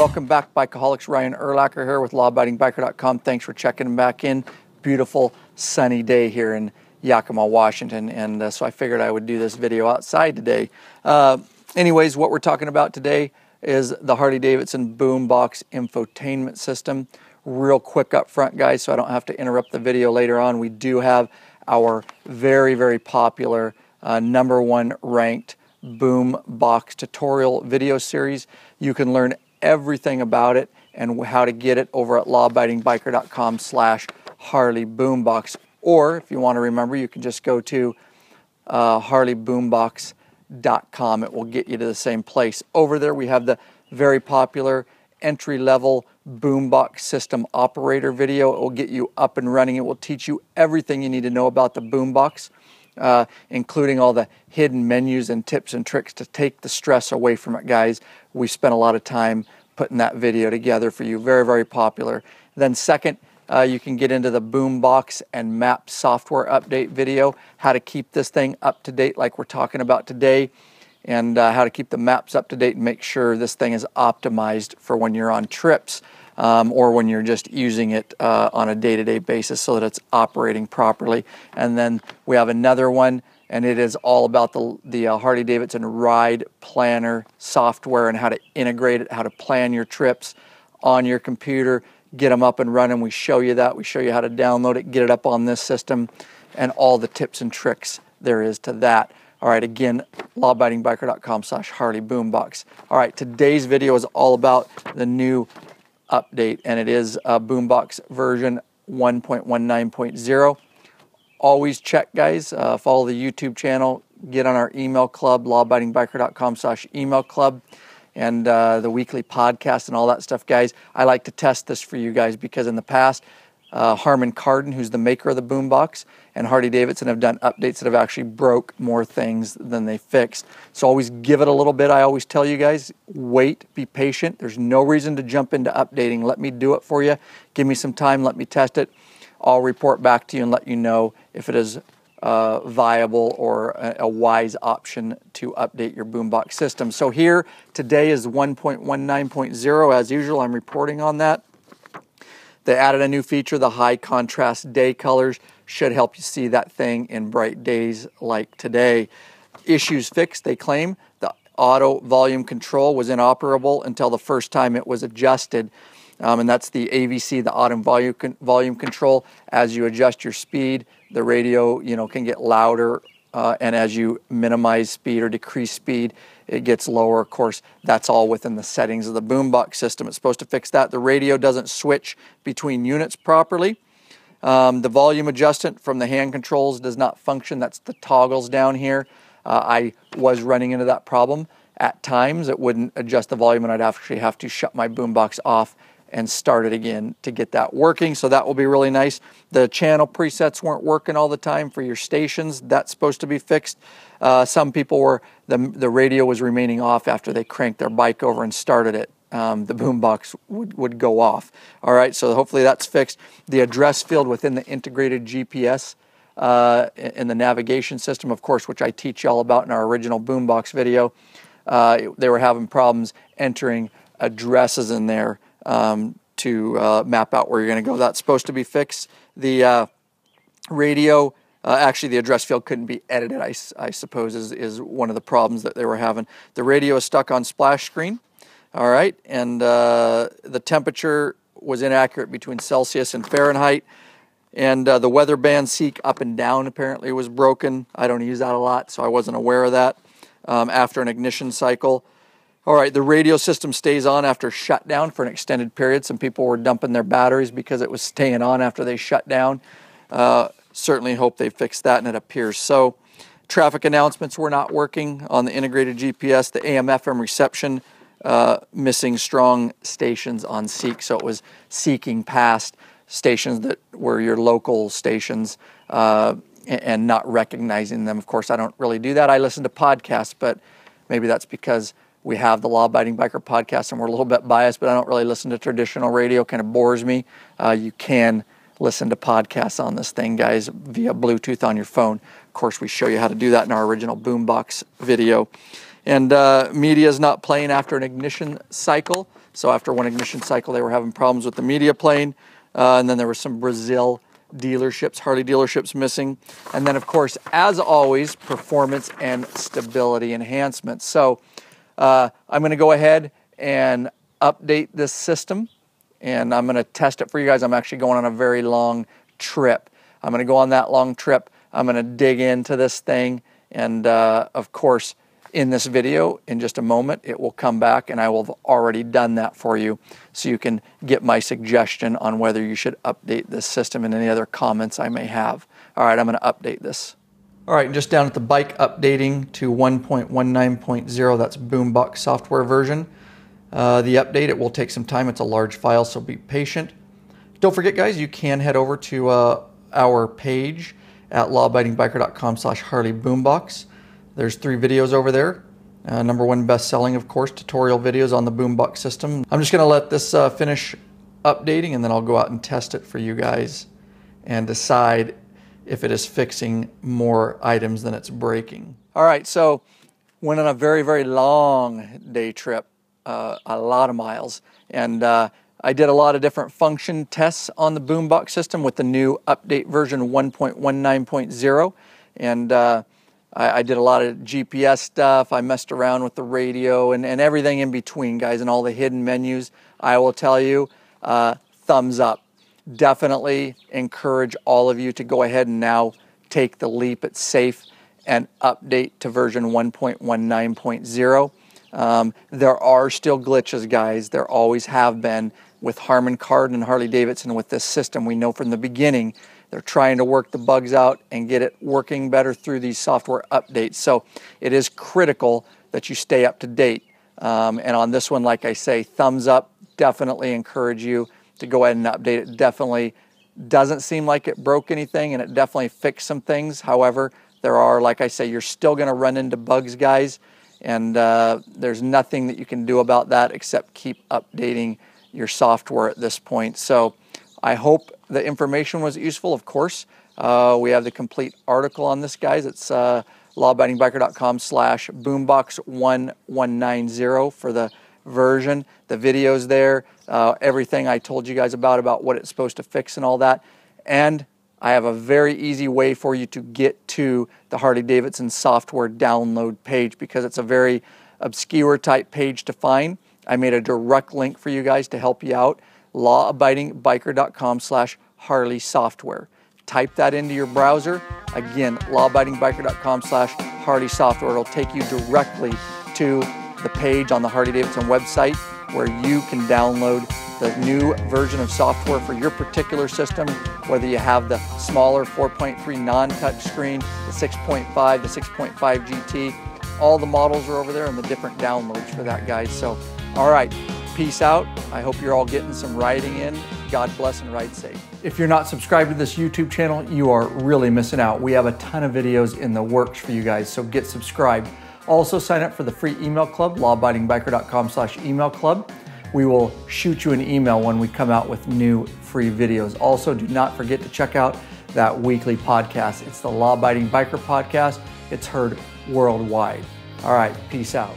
Welcome back, Bikaholics. Ryan Urlacher here with lawabidingbiker.com. Thanks for checking back in. Beautiful sunny day here in Yakima, Washington, and uh, so I figured I would do this video outside today. Uh, anyways, what we're talking about today is the Harley Davidson Boombox infotainment system. Real quick up front, guys, so I don't have to interrupt the video later on. We do have our very, very popular uh, number one ranked Boombox tutorial video series. You can learn everything about it and how to get it over at lawabidingbiker.com slash Harley Boombox. Or if you want to remember, you can just go to uh, harleyboombox.com. It will get you to the same place. Over there, we have the very popular entry level boombox system operator video. It will get you up and running. It will teach you everything you need to know about the boombox, uh, including all the hidden menus and tips and tricks to take the stress away from it, guys. We spent a lot of time putting that video together for you. Very, very popular. Then, second, uh, you can get into the Boombox and Map software update video, how to keep this thing up to date, like we're talking about today, and uh, how to keep the maps up to date and make sure this thing is optimized for when you're on trips. Um, or when you're just using it uh, on a day to day basis so that it's operating properly. And then we have another one and it is all about the, the uh, Harley Davidson Ride Planner software and how to integrate it, how to plan your trips on your computer, get them up and running. We show you that. We show you how to download it, get it up on this system, and all the tips and tricks there is to that. All right, again, lawabidingbiker.com slash Harley Boombox. All right, today's video is all about the new update, and it is a Boombox version 1.19.0 always check, guys. Uh, follow the YouTube channel. Get on our email club, lawabidingbiker.com slash email club, and uh, the weekly podcast and all that stuff, guys. I like to test this for you guys because in the past, uh, Harman Kardon, who's the maker of the boombox, and Harley Davidson have done updates that have actually broke more things than they fixed. So always give it a little bit. I always tell you guys, wait, be patient. There's no reason to jump into updating. Let me do it for you. Give me some time. Let me test it. I'll report back to you and let you know if it is uh, viable or a, a, wise option to update your boombox system. So here today is 1.19.0. As usual, I'm reporting on that. They added a new feature, the high contrast day colors should help you see that thing in bright days like today. Issues fixed, they claim. The auto volume control was inoperable until the first time it was adjusted um, and that's the AVC, the auto volume, volume control. As you adjust your speed, the radio, you know, can get louder, uh, and as you minimize speed or decrease speed, it gets lower. Of course, that's all within the settings of the boombox system. It's supposed to fix that. The radio doesn't switch between units properly. Um, the volume adjustment from the hand controls does not function. That's the toggles down here. Uh, I was running into that problem at times. It wouldn't adjust the volume, and I'd actually have to shut my boombox off and start it again to get that working. So that will be really nice. The channel presets weren't working all the time for your stations. That's supposed to be fixed. Uh, some people were, the, the radio was remaining off after they cranked their bike over and started it. Um, the boombox would, would go off. All right, so hopefully that's fixed. The address field within the integrated GPS uh, in the navigation system, of course, which I teach you all about in our original boombox video, uh, they were having problems entering addresses in there um, to uh, map out where you're going to go. That's supposed to be fixed. The uh, radio, uh, actually, the address field couldn't be edited, I, I suppose, is, is one of the problems that they were having. The radio is stuck on splash screen, all right, and uh, the temperature was inaccurate between Celsius and Fahrenheit. And uh, the weather band seek up and down apparently was broken. I don't use that a lot, so I wasn't aware of that. Um, after an ignition cycle, all right, the radio system stays on after shutdown for an extended period. Some people were dumping their batteries because it was staying on after they shut down. Uh, certainly hope they fixed that and it appears so. Traffic announcements were not working on the integrated GPS. The AM FM reception uh, missing strong stations on Seek, so it was seeking past stations that were your local stations uh, and not recognizing them. Of course, I don't really do that. I listen to podcasts, but maybe that's because we have the Law Abiding Biker podcast, and we're a little bit biased, but I don't really listen to traditional radio. Kind of bores me. Uh, you can listen to podcasts on this thing, guys, via Bluetooth on your phone. Of course, we show you how to do that in our original Boombox video. And uh, media is not playing after an ignition cycle. So after one ignition cycle, they were having problems with the media playing. Uh, and then there were some Brazil dealerships, Harley dealerships missing. And then, of course, as always, performance and stability enhancements. So uh, I'm going to go ahead and update this system and I'm going to test it for you guys. I'm actually going on a very long trip. I'm going to go on that long trip. I'm going to dig into this thing. And uh, of course, in this video, in just a moment, it will come back and I will have already done that for you so you can get my suggestion on whether you should update this system and any other comments I may have. All right, I'm going to update this. All right, just down at the bike updating to 1.19.0, that's Boombox software version. Uh, the update, it will take some time. It's a large file, so be patient. Don't forget, guys, you can head over to uh, our page at lawabidingbiker.com slash Harley Boombox. There's three videos over there. Uh, number one best-selling, of course, tutorial videos on the Boombox system. I'm just going to let this uh, finish updating, and then I'll go out and test it for you guys and decide if it is fixing more items than it's breaking. All right, so went on a very, very long day trip uh, a lot of miles. And uh, I did a lot of different function tests on the boombox system with the new update version 1.19.0. And uh, I, I, did a lot of GPS stuff. I messed around with the radio and, and everything in between, guys, and all the hidden menus. I will tell you, uh, thumbs up. Definitely encourage all of you to go ahead and now take the leap. It's safe and update to version 1.19.0. Um, there are still glitches, guys. There always have been with Harman Kardon and Harley Davidson with this system. We know from the beginning they're trying to work the bugs out and get it working better through these software updates. So it is critical that you stay up to date. Um, and on this one, like I say, thumbs up. Definitely encourage you to go ahead and update it. Definitely doesn't seem like it broke anything and it definitely fixed some things. However, there are, like I say, you're still going to run into bugs, guys and uh, there's nothing that you can do about that except keep updating your software at this point. So I hope the information was useful, of course. Uh, we have the complete article on this, guys. It's uh, lawabidingbiker.com slash boombox1190 for the version. The videos there, uh, everything I told you guys about, about what it's supposed to fix and all that. And I have a very easy way for you to get to the Harley Davidson software download page because it's a very obscure type page to find. I made a direct link for you guys to help you out. lawabidingbiker.com slash Harley software. Type that into your browser. Again, lawabidingbiker.com slash Harley software. It'll take you directly to the page on the Harley Davidson website where you can download the new version of software for your particular system, whether you have the smaller 4.3 non-touch screen, the 6.5, the 6.5 GT. All the models are over there and the different downloads for that, guys. So, all right, peace out. I hope you're all getting some riding in. God bless and ride safe. If you're not subscribed to this YouTube channel, you are really missing out. We have a ton of videos in the works for you guys, so get subscribed. Also sign up for the free email club, lawabidingbiker.com slash email club we will shoot you an email when we come out with new free videos. Also, do not forget to check out that weekly podcast. It's the Law Abiding Biker Podcast. It's heard worldwide. All right, peace out.